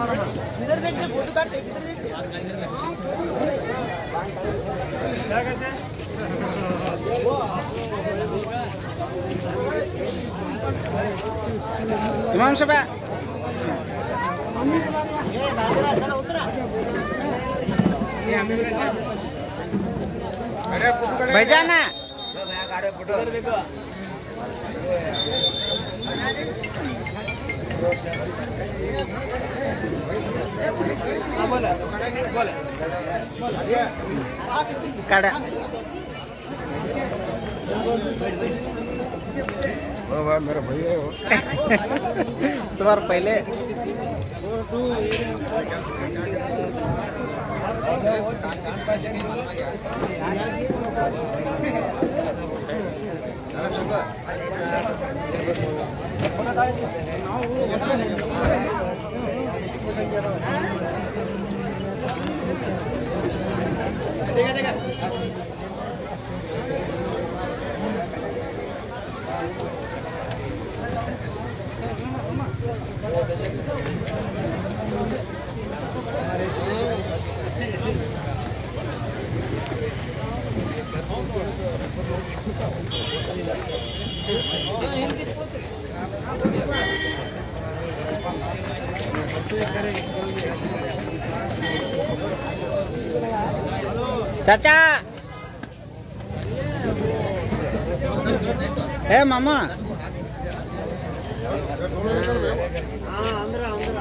इधर देख फ़ोटो काट इधर देख दे इमाम साहब भाईजान काढा मेरा भैया तुम्हारा पहले चाचा। हाँ, अंदर अंदर